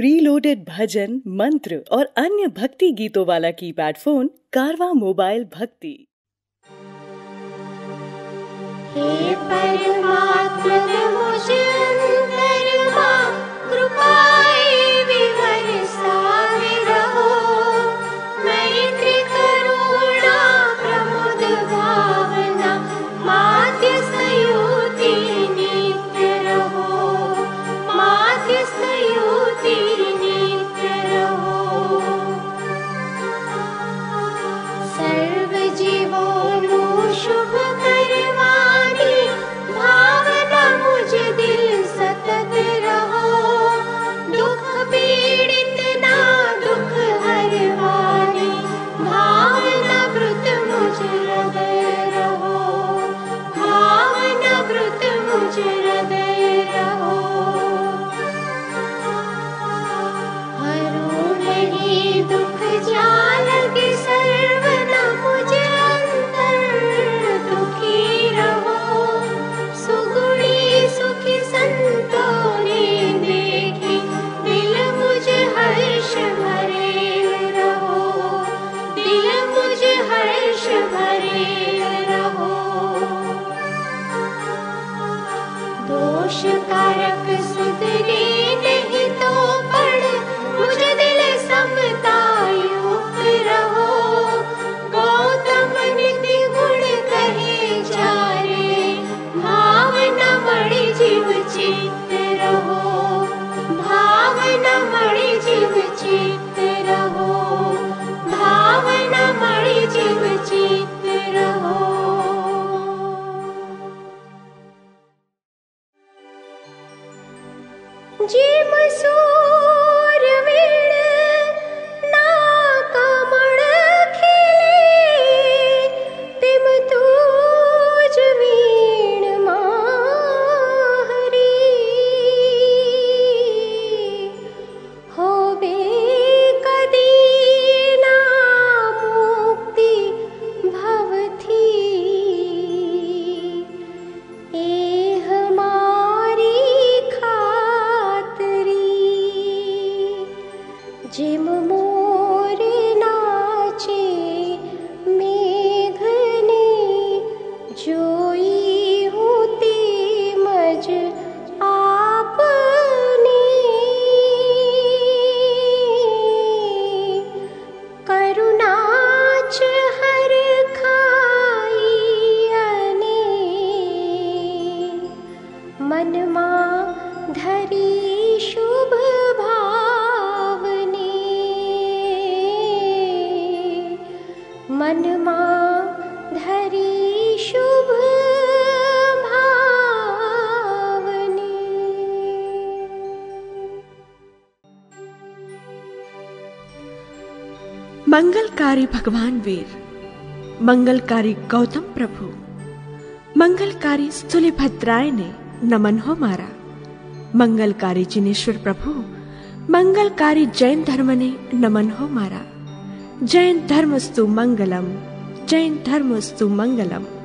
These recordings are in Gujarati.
प्रीलोडेड भजन, मंत्र और अन्य भक्ति गीतों वाला कीपैड फ़ोन कारवा मोबाइल भक्ति। हे परमात्मा मनमा धरी शुभ मंगलकारी भगवान वीर, मंगलकारी गौतम प्रभु, मंगलकारी स्थूलिभद्राय ने नमन हो मारा। मंगलकारी जिनेश्वर प्रभु, मंगलकारी जैन धर्म ने नमन हो मारा। जैन धर्मस्तु मङ्गलम् जैन धर्मस्तु मङ्गलम्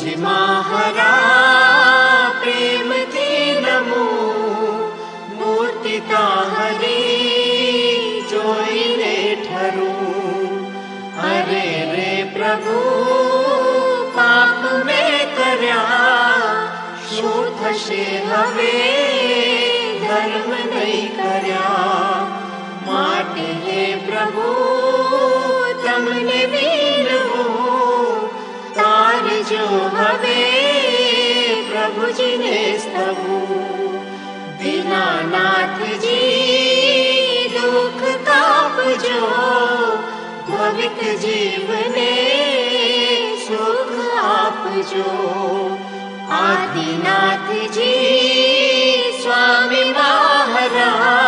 પ્રભુજી મહારા પ્રેમથી નમો. મૂર્તિ તાહરી જોઈને ઠરું. અરે રે પ્રભુ, પાપ મેં કર્યા. શું થશે હવે, ધર્મ નહીં કર્યા. હવે પ્રભુજીને સ્તવું દીનાનાથજી દુઃખ કાપજો ભવિક જીવને સુખ આપજો આદિનાથજી સ્વામી મહારા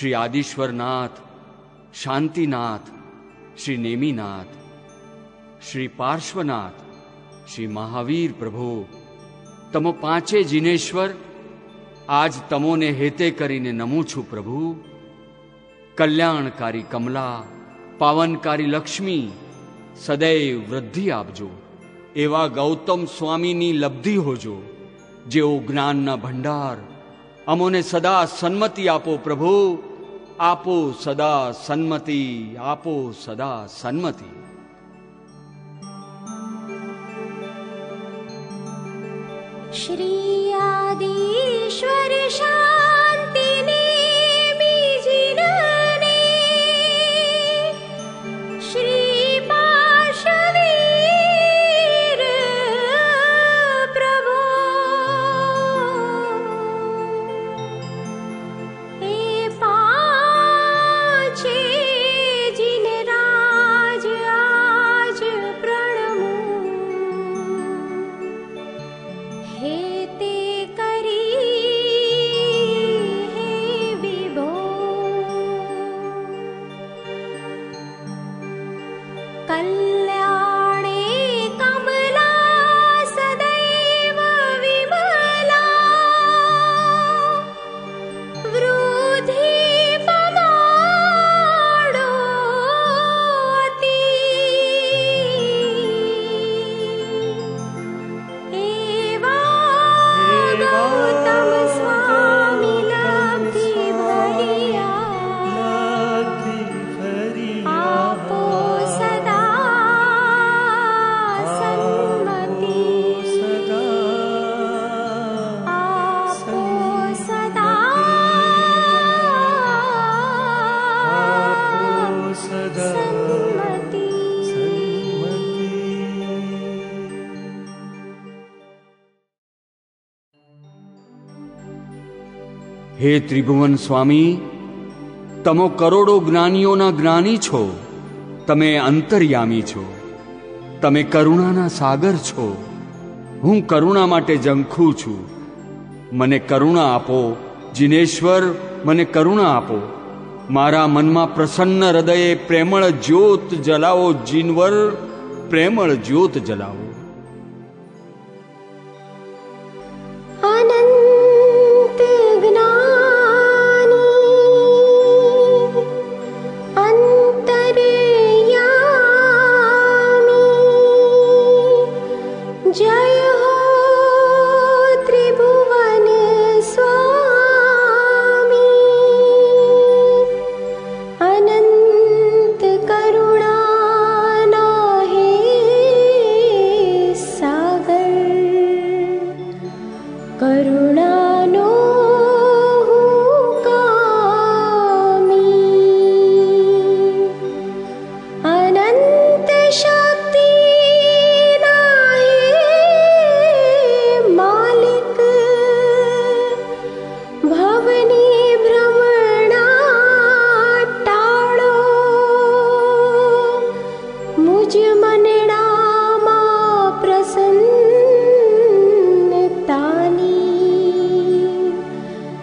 શ્રી આદિશ્વરનાથ, શાંતિનાથ, શ્રી નેમિનાથ, શ્રી પાર્શ્વનાથ, શ્રી મહાવીર પ્રભુ. તમો પાંચે જીનેશ્વર, આજ તમોને હેતે કરીને નમું છું પ્રભુ. કલ્યાણકારી કમલા, પાવનકારી લક્ષ્મી, સદૈવ વૃદ્ધિ આપજો. એવા ગૌતમ સ્વામીની લબ્ધિ હોજો, જેઓ જ્ઞાનના ભંડાર, અમોને સદા સન્મતિ આપો પ્રભુ. આપો સદા સન્મતિ આપો સદા સન્મતિ. શ્રી આદિ હે ત્રિભુવન સ્વામી, તમો કરોડો જ્ઞાનીઓના જ્ઞાની છો. તમે અંતર્યામી છો. તમે કરુણાના સાગર છો. હું કરુણા માટે ઝંખું છું. મને કરુણા આપો, જિનેશ્વર, મને કરુણા આપો. મારા મનમાં પ્રસન્ન હૃદયે પ્રેમળ જ્યોત જલાવો, જીનવર, પ્રેમળ જ્યોત જલાવો.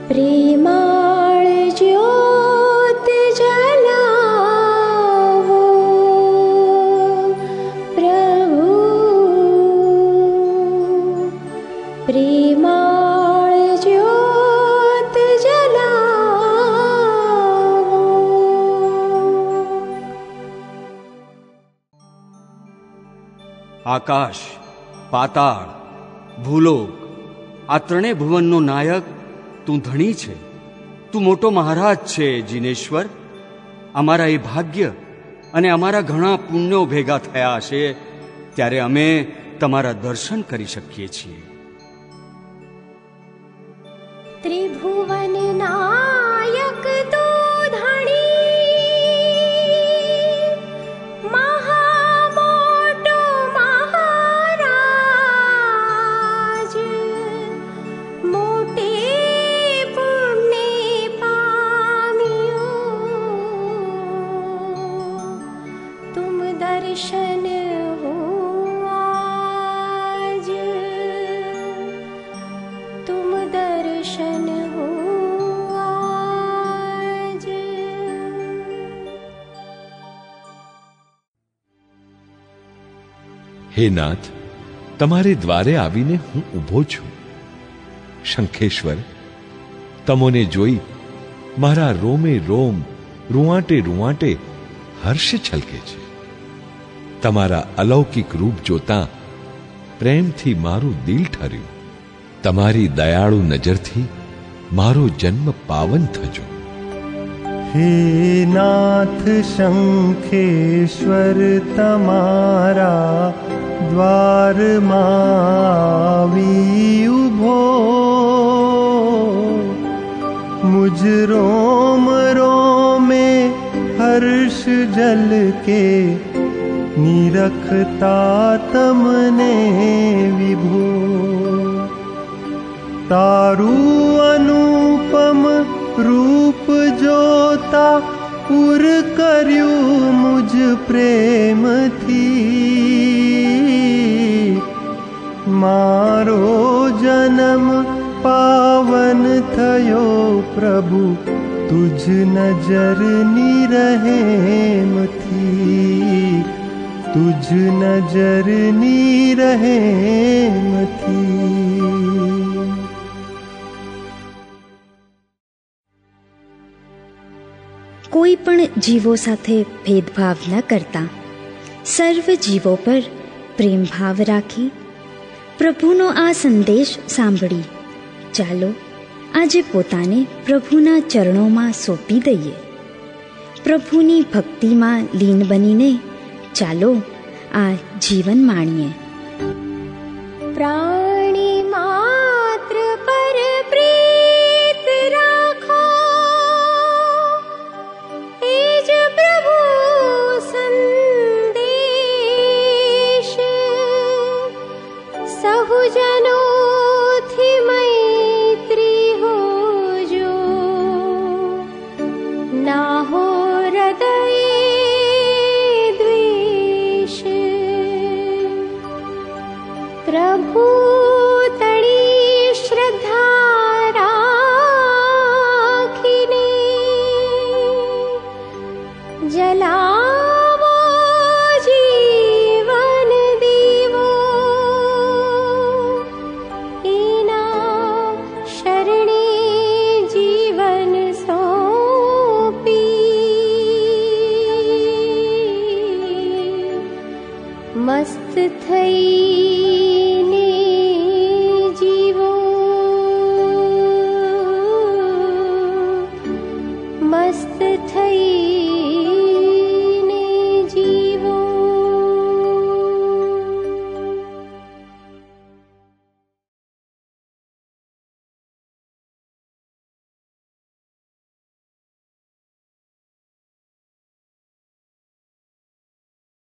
પ્રેમાળ જ્યોત જલાવો. પ્રેમાળ જ્યોત જલાવો. આકાશ પાતાળ ભૂલોક આ ત્રણેય ભુવનનો નાયક તું ધણી છે. તું મોટો મહારાજ છે, જીનેશ્વર. અમારા એ ભાગ્ય અને અમારા ઘણા પુણ્યો ભેગા થયા હશે, ત્યારે અમે તમારા દર્શન કરી શકીએ છીએ. ત્રિભુવન નાયક તો હે નાથ, તમારે દ્વારે આવીને હું ઊભો છું. શંખેશ્વર, તમોને જોઈ મારા રોમે રોમ, રૂવાંટે રૂવાંટે હર્ષ છલકે છે. તમારા અલૌકિક રૂપ જોતા પ્રેમથી મારું દિલ ઠર્યું. તમારી દયાળુ નજરથી મારો જન્મ પાવન થજો. हे नाथ शङ्खेश्वर तमारा द्वार उभो मुझ रोम रोमे हर्ष जल के निरखता तमने विभो। तारु अनुपम रूप जोता पुर पूर् मुझ प्रेम थी। मारो जन्म पावन थयो प्रभु तुझ नजर निरहेम थी। तुझ नजर निरहेम थी। કોઈ પણ જીવો સાથે ભેદભાવ ન કરતા. સર્વ જીવો પર પ્રેમભાવ રાખી પ્રભુનો આ સંદેશ સાંભળી. ચાલો આજે પોતાને પ્રભુના ચરણોમાં સોંપી દઈએ. પ્રભુની ભક્તિમાં લીન બનીને ચાલો આ જીવન માણીએ. પ્રાણી मस्त थई।